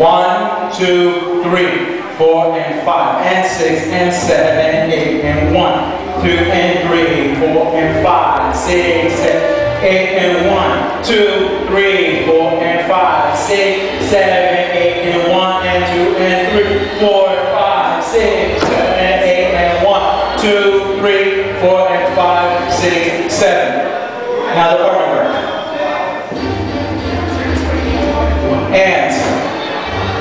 One, two, three, four, and five, and six, and seven, and eight, and one, two, and three, four, and five, six, seven, eight, and one, two, three, four, and five, six, seven, eight, and one, and two, and three, four, five, six, seven, eight, and one, two, three, four, and five, six, seven. Now the work. And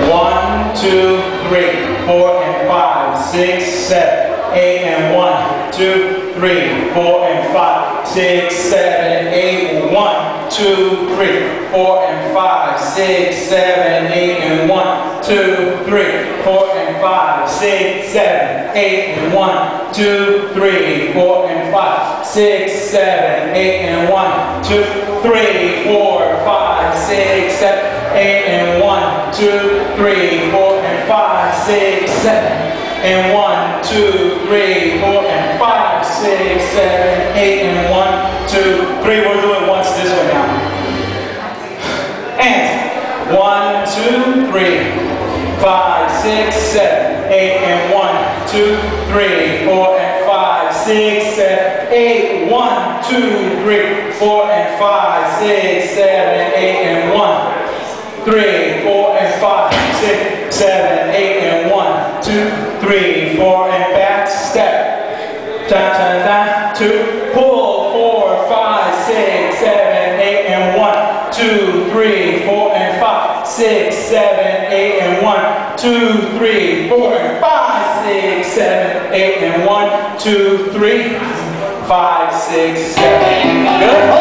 one, two, three, four, and five, six, seven, eight, and one, two, three, four, and five, six, seven, eight, one, two, three, four, and five, six, seven, eight, and one, two, three, four, and five, six, seven, eight, and one, two, three, four, and five, six, seven, eight, and one, two, three, four, five, six, seven, eight, and one, two, three, four, and five, six, seven, and one, two, three, four, and five, six, seven, eight, and one, two, three. We'll do it once this way now. And one, two, three, five, six, seven, eight, and one, two, three, four, and five, six, seven, eight, one, two, three, four, and five, six, seven, eight, and one, three, four, and five, six, seven, eight, and one, two, three, four, and back step. Da da da, two, pull, four, five, six, seven, eight, and one, two, three, four, and five, six, seven, eight, and one, two, three, four, and five, six, seven, eight, and one, two, three, five, six, seven. Good.